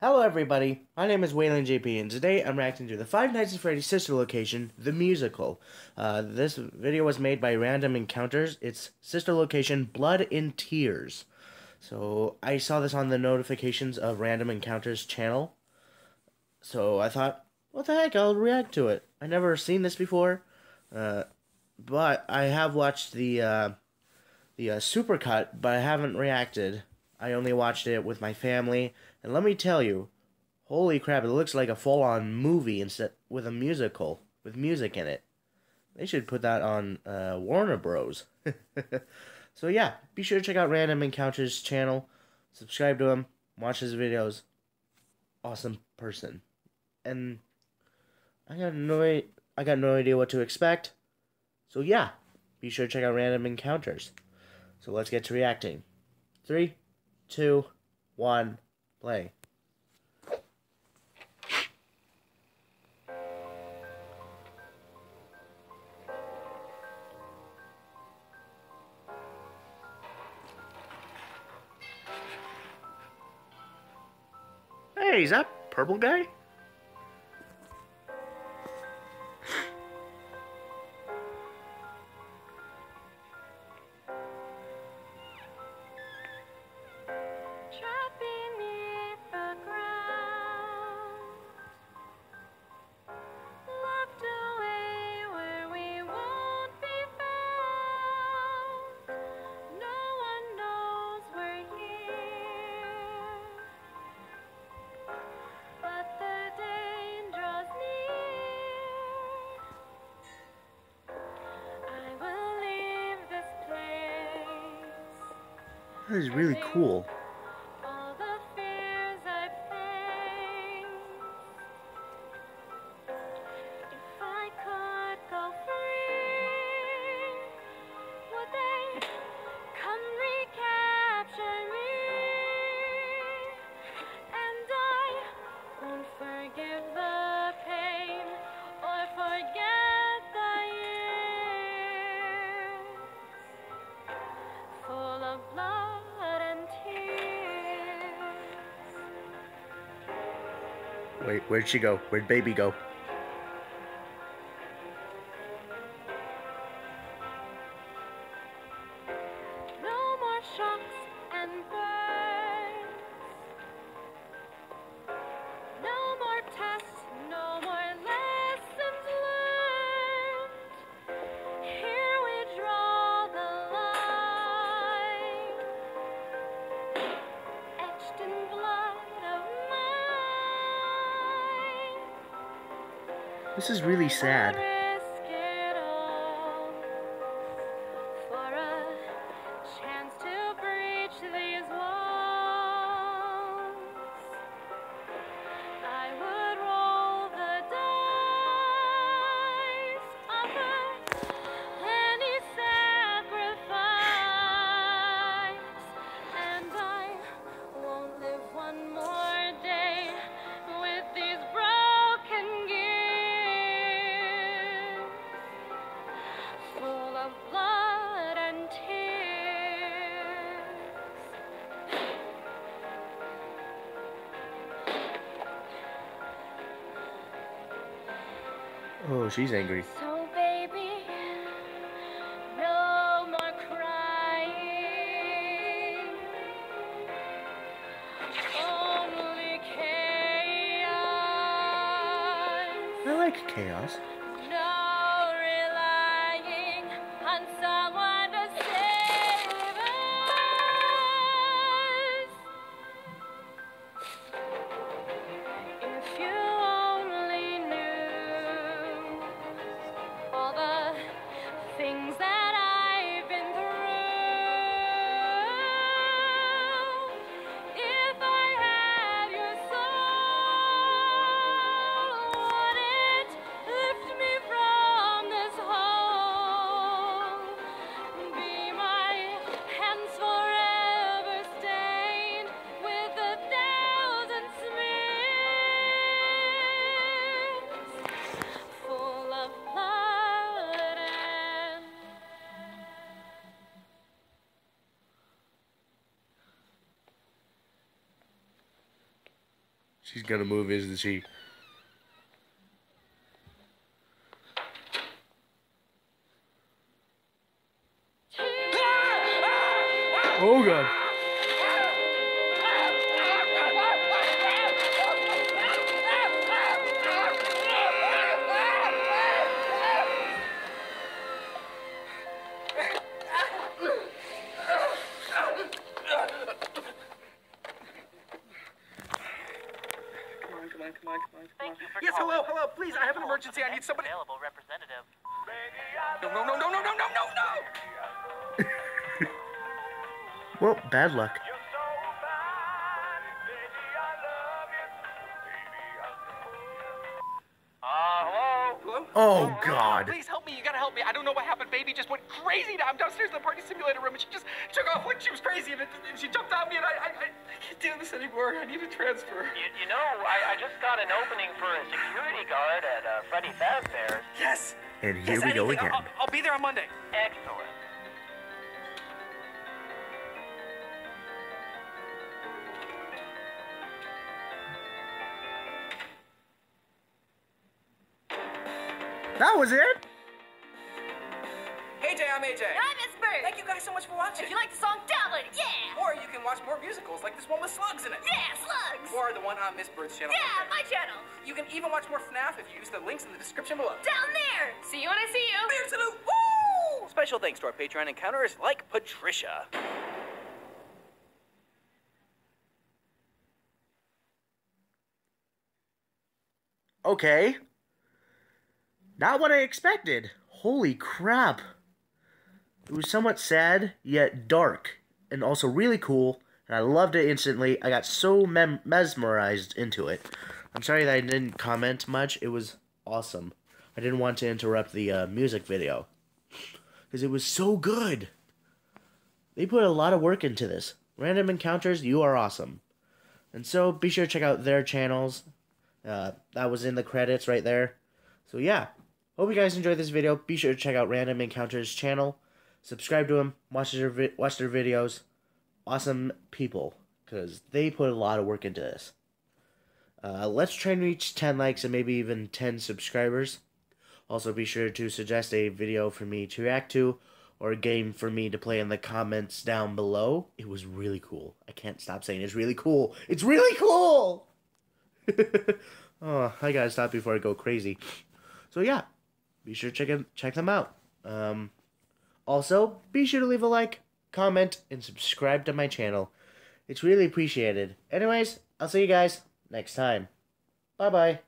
Hello everybody, my name is Whalen JP and today I'm reacting to the Five Nights at Freddy's sister location, the musical. Uh, this video was made by Random Encounters, its sister location, Blood in Tears. So I saw this on the notifications of Random Encounters channel, so I thought, what the heck, I'll react to it. I never seen this before, uh, but I have watched the, uh, the uh, supercut, but I haven't reacted. I only watched it with my family, and let me tell you, holy crap, it looks like a full-on movie instead with a musical with music in it. They should put that on uh, Warner Bros. so yeah, be sure to check out Random Encounters channel, subscribe to him, watch his videos. Awesome person, and I got no I got no idea what to expect. So yeah, be sure to check out Random Encounters. So let's get to reacting. Three, two, one, play. Hey, is that purple guy? Is really cool. Wait, where'd she go? Where'd baby go? This is really sad. Oh, she's angry. So, baby, no more crying. Only chaos. I like chaos. She's gonna move, isn't she? Oh god. On, come on, come on, come on, come Thank on. you for Yes, calling. hello, hello, please, I have an emergency. I need somebody. Available representative. No, no, no, no, no, no, no, no, no! Well, bad luck. Hello? Hello? Oh god. Please help me. You gotta help me. I don't know what happened. Baby just went crazy. I'm downstairs in the party simulator room and she just took off like she was crazy and, it, and she jumped on me and I, I, I can't do this anymore. I need a transfer. You, you know, I, I just got an opening for a security guard at uh, Freddy Fazbear's. Yes. And here yes, we go again. I'll, I'll be there on Monday. Excellent. That was it? Hey Jay, I'm AJ. And I'm Miss Bird. Thank you guys so much for watching. If you like the song, download it. Yeah. Or you can watch more musicals like this one with slugs in it. Yeah, slugs. Or the one on Miss Bird's channel. Yeah, my channel. You can even watch more FNAF if you use the links in the description below. Down there. See you when I see you. Beer salute! Woo! Special thanks to our Patreon encounters like Patricia. Okay. Not what I expected. Holy crap. It was somewhat sad, yet dark, and also really cool, and I loved it instantly. I got so mesmerized into it. I'm sorry that I didn't comment much. It was awesome. I didn't want to interrupt the uh, music video because it was so good. They put a lot of work into this. Random Encounters, you are awesome. And so be sure to check out their channels. Uh, that was in the credits right there. So yeah, hope you guys enjoyed this video. Be sure to check out Random Encounters channel. Subscribe to him. Watch their watch their videos. Awesome people, because they put a lot of work into this. Uh, let's try and reach 10 likes and maybe even 10 subscribers. Also, be sure to suggest a video for me to react to or a game for me to play in the comments down below. It was really cool. I can't stop saying it's really cool. It's really cool! oh, I gotta stop before I go crazy. So yeah, be sure to check it, check them out. Um, also, be sure to leave a like, comment, and subscribe to my channel. It's really appreciated. Anyways, I'll see you guys next time. Bye bye.